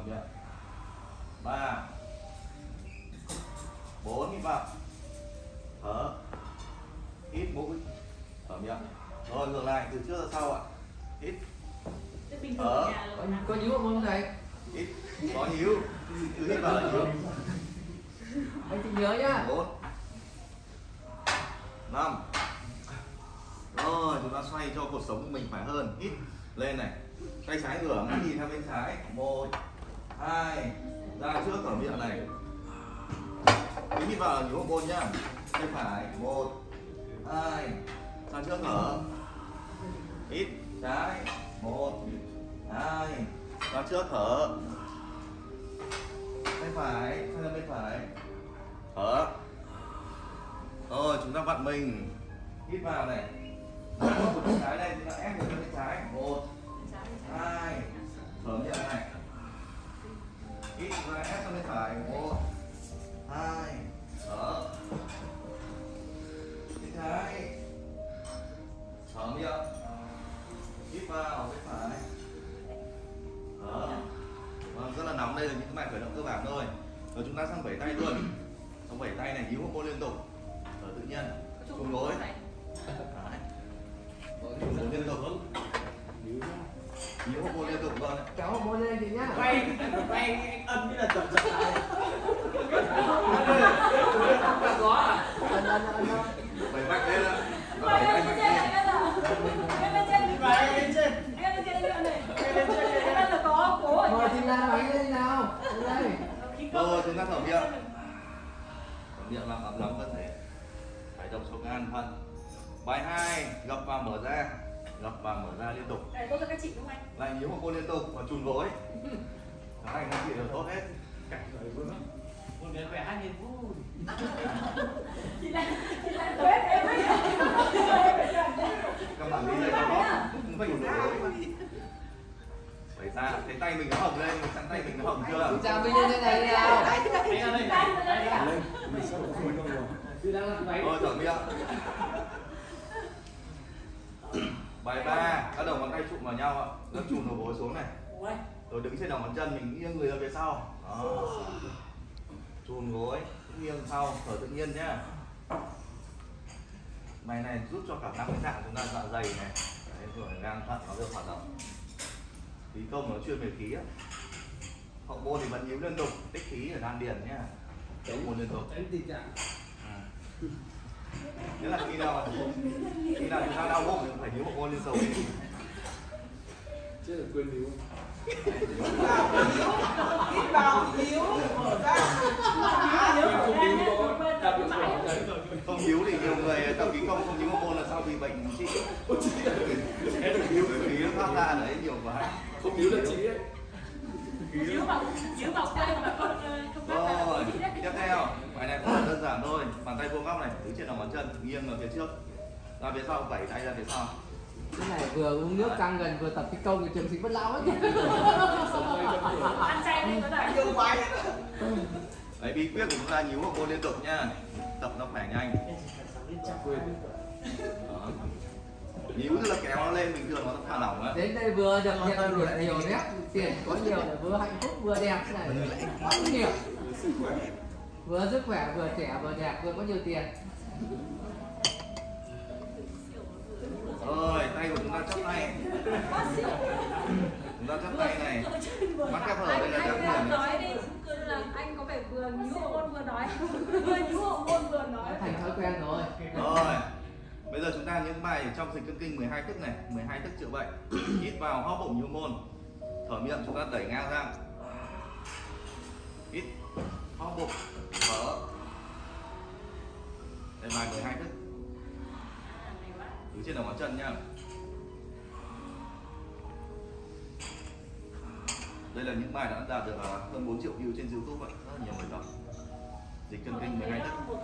thở miệng ba. Bốn hít vào. Thở. Hít mũi. Thở miệng. Rồi ngược lại từ trước ra sau ạ. Hít. Thế bình thường ở nhà là có, nằm có nhíu không thầy? Hít. Có nhíu. Cứ hít vào là nhíu. Anh chị nhớ nhá. Bốn. Năm. Rồi chúng ta xoay cho cuộc sống của mình khỏe hơn. Hít. Lên này. Tay trái ngửa mắt nhìn sang bên trái. Một hai, ra trước thở miệng này. Cứ đi vào là nhíu hậu nhá. Tay phải, một, hai, ra trước thở ít, trái, một, hai, ra trước thở tay phải, sang bên phải. Thở rồi, chúng ta vặn mình. Hít vào này. Một bên trái đây chúng ta ép về bên trái. Một, hai thở miệng này và ép sang bên phải một, hai, thở. Bên trái thở miệng. Ờ, hít vào bên phải. Thở. Vâng rất là nóng. Đây là những cái bài khởi động cơ bản thôi. Rồi chúng ta sang vẩy tay luôn. Xong vẩy tay này nhíu hậu môn liên tục. Thở tự nhiên xuống gối Đấy. Xuống gối liên tục nhíu hậu môn liên tục luôn đấy kéo hậu môn lên chị nhá quay quay anh ân như là chậm chậm lại có à ân ân ân ân vẩy mạnh lên ạ Nó Quay vẩy lên mạnh trên mạnh này lên em là Em lên trên và anh lên trên Em lên trên nữa này Em là có cố ở mời nhà. chị nào anh lên nào lên đây Khí công. rồi chúng ta thở miệng miệng làm ấm lắm cơ thể phải động số gan thận bài hai gập vào mở ra. Gập vào mở ra liên tục. Để tôi cho các chị đúng không anh? lại nhíu hậu môn liên tục và chùn gối cái này các chị đều tốt hết. Cảnh rồi vương một người khỏe hai nghìn vui Chị ra thấy tay mình nó hồng lên chắn tay mình nó hồng chưa? Chào mình lên đây này nào. Anh ra đây Đây, đây, đây, đây. tôi đang làm váy rồi thở miệng. Bài ba các đầu ngón tay chụm vào nhau ạ. Lớp chùm đầu gối xuống này. Rồi đứng trên đầu ngón chân mình nghiêng người ra phía sau. Đó. Chùm gối nghiêng sau thở tự nhiên nhá. Bài này giúp cho cả năm cái dạng chúng ta dạ dày này. Đấy, rồi gan thận nó được hoạt động khí công nó chuyên về khí á. Hậu môn thì vẫn nhíu liên tục tích khí ở đan điền nhá. Hậu môn liên tục. Tránh tình trạng. Nhất là khi nào khi nào chúng ta đau bụng thì phải nhíu hậu môn liên tục. Chứ là quên níu hít vào níu mở ra. Không nhíu thì nhiều người tập khí công không hậu môn là sao bị bệnh nhíu khí nó phát ra đấy nhiều quá không níu là chị ấy. Díu vào, díu vào quay mà ờ, không rồi đấy. tiếp theo. Bài này cũng đơn giản thôi. Bàn tay vuông góc này đứng trên đầu ngón chân nghiêng ở phía trước. Ra phía sau vẩy tay ra phía sau. Cái này vừa uống nước căng gần vừa tập cái công thì trường sinh bất lão ấy. Ăn chay đi có thể. đấy bí quyết của chúng ta nhíu hậu môn liên tục nha. Tập nó khỏe nhanh. Đó. Nhíu tức là kéo nó lên bình thường nó thả lỏng á. Đến đây vừa được nhận được nhiều nét tiền có nhiều là vừa hạnh phúc vừa đẹp thế này. Quá. Nhiều. Vừa sức khỏe. Vừa trẻ vừa đẹp vừa có nhiều tiền. Rồi tay của chúng ta chắp tay. Chúng ta chắp tay này. Mắt khép hở đây là chắp Anh người này nói đi Cứ là anh có vẻ vừa nhíu hậu môn vừa nói. Vừa nhíu hậu môn vừa nói thành thói quen rồi. Rồi ta những bài trong dịch cân kinh 12 thức này 12 thức chữa bệnh, hít vào hóp bụng nhu môn, thở miệng chúng ta đẩy ngang ra. Hít hóp bụng, thở. Đây, bài 12 thức đứng trên đầu ngón chân nha. Đây là những bài đã đạt được à, hơn 4 triệu view trên youtube ạ. Rất là nhiều người tập dịch cân kinh 12 thức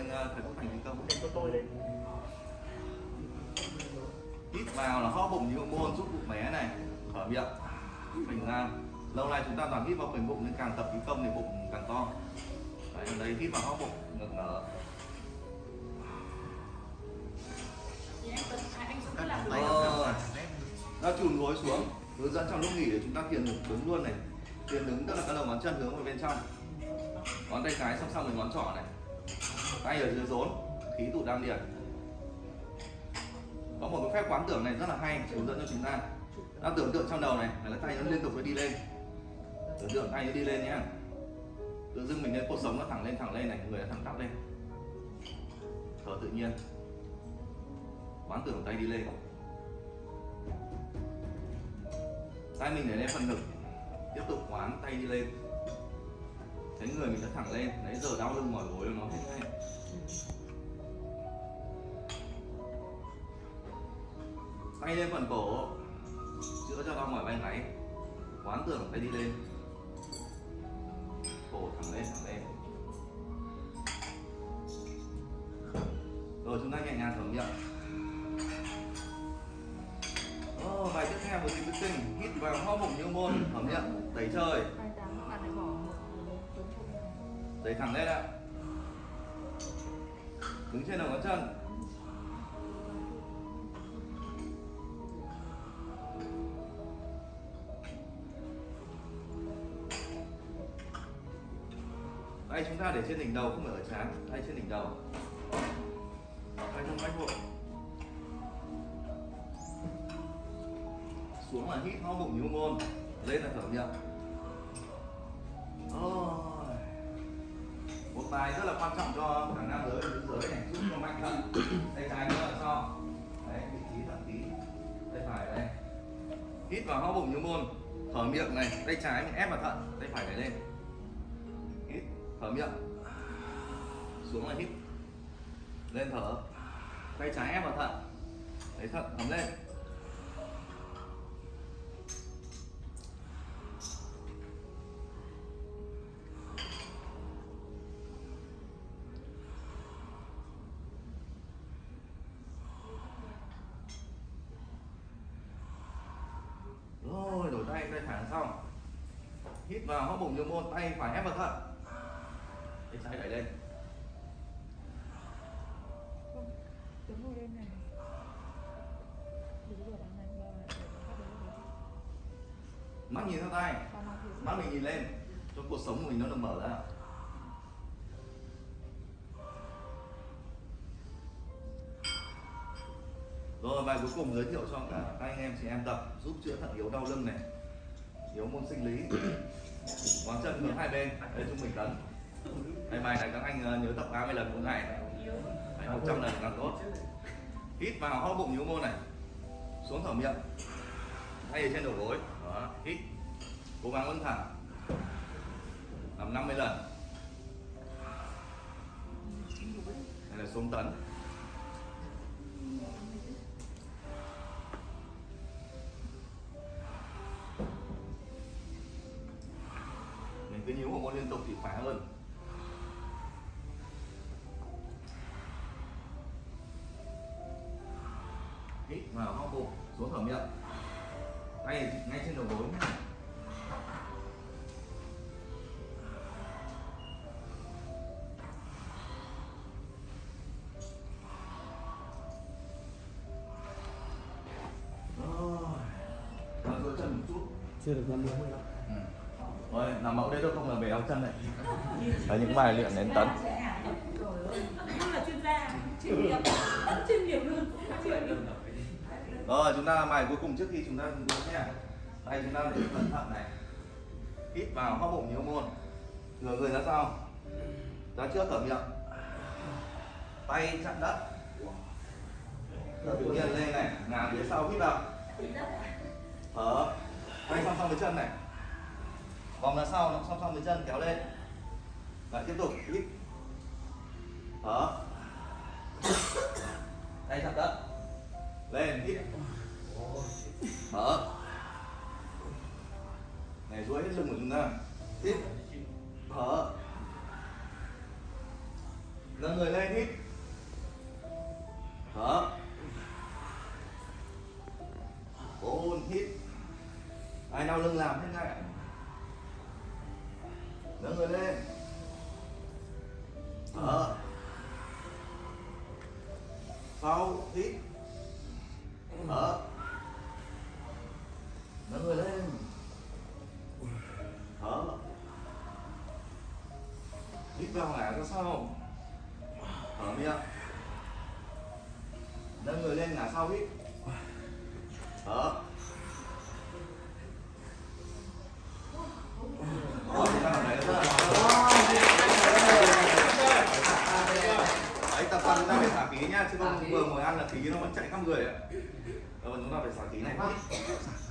uh, thầy quốc thành thành công. Của tôi đây hít vào là hóp bụng như hậu môn giúp bụng bé này. Thở miệng. Phình ra lâu nay chúng ta toàn hít vào phình bụng nên càng tập khí công thì bụng càng to. Đấy ở đây hít vào hóp bụng ngực nở à, Rồi. ra chùn gối xuống hướng dẫn trong lúc nghỉ để chúng ta thiền đứng luôn này. Thiền đứng tức là các đầu ngón chân hướng vào bên trong. Ngón tay cái song song với ngón trỏ này tay ở dưới rốn, khí tụ đan điền. Có một cái phép quán tưởng này rất là hay, hướng dẫn cho chúng ta. Ta tưởng tượng trong đầu này, là tay nó liên tục phải đi lên. Tưởng tượng tay nó đi lên nhé tự dưng mình lên cuộc sống nó thẳng lên thẳng lên này, người nó thẳng tắp lên. Thở tự nhiên. Quán tưởng tay đi lên. Tay mình để lên phần ngực. Tiếp tục quán tay đi lên thấy người mình sẽ thẳng lên. Đấy giờ đau lưng mỏi gối nó. Hết ngay tay lên phần cổ. Chữa cho đau mỏi vai gáy quán tưởng tay đi lên. Cổ thẳng lên thẳng lên. Rồi chúng ta nhẹ nhàng thở miệng. Oh, bài tiếp theo của tình. Tinh hít vào ho bụng như môn. Thở miệng. Đẩy trời đẩy thẳng lên ạ. Đứng trên đầu ngón chân. Tay chúng ta để trên đỉnh đầu, không phải ở trán. Tay trên đỉnh đầu. Tay trong bách bộ xuống là hít, ho bụng như môn. Lên là thở miệng bài rất là quan trọng cho cả nam giới nữ giới này giúp cho mạnh thận tay trái nữa là sau đấy, vị trí thận tí. Tay phải đây. Hít vào hó bụng như môn. Thở miệng này, tay trái mình ép vào thận. Tay phải đẩy lên. Hít, thở miệng. Xuống là hít. Lên thở. Tay trái ép vào thận. Lấy thận, thấm lên rồi đổi tay tay thẳng xong. Hít vào hóc bụng nhiều môn, tay phải ép vào thận. Tay trái đẩy lên. Mắt nhìn theo tay. Mắt mình nhìn lên. Cho cuộc sống của mình nó được mở ra. Rồi, bài cuối cùng giới thiệu cho cả các anh em chị em tập giúp chữa thận yếu đau lưng này yếu môn sinh lý. Ngón chân hướng hai bên đây trung bình tấn. Đây bài này các anh ờ, nhớ tập 30 lần mỗi ngày phải 100 lần càng tốt. Hít vào ho bụng yếu môn này. Xuống thở miệng. Hay ở trên đầu gối. Đó hít. Cố gắng lưng thẳng làm 50 lần. Đây là xuống tấn cứ nhíu một môn liên tục thì khỏe hơn. Hít vào hóc bụng, xuống thở miệng. Tay ngay trên đầu gối nhé chưa được năm mươi Ôi, làm mẫu đây tôi không là về áo chân này. Đấy, những bài luyện đến tấn. Là chuyên gia chuyên nghiệp luôn Rồi, chúng ta làm bài cuối cùng trước khi chúng ta dùng bước Tay chúng ta để cẩn thận này. Hít vào hóc bụng nhiều môn. Ngửa người ra sau. Ra trước thở miệng. Tay chặn đất. Thở tự nhiên lên này. Ngả phía sau hít vào. Thở. Tay song song với chân này. Vòng ra sau nó song song với chân, kéo lên. Và tiếp tục, hít. Thở Tay chặt đất. Lên, hít. Thở Này, duỗi hết lưng của chúng ta. Hít. Thở Nâng người lên, hít. Vào ngả ra sau thở miệng nâng người lên ngả sau hít thở Ôi. Đấy, tập tành chúng ta phải xả khí nhá, chứ không vừa ngồi ăn là khí nó vẫn chạy khắp người ạ. Rồi chúng ta phải xả khí này.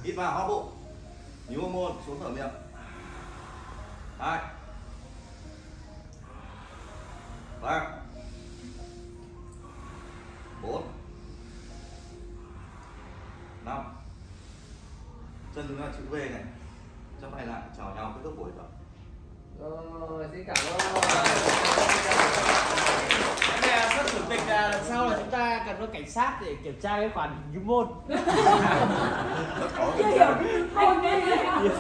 Hít vào hóp bụng. Nhú môn xuống thở miệng. Hai. chân là chữ V này cho phải lại chào nhau cái gốc buổi đó rồi xin cảm ơn các chủ tịch là lần sau là chúng ta cần có cảnh sát để kiểm tra cái khoản hình môn.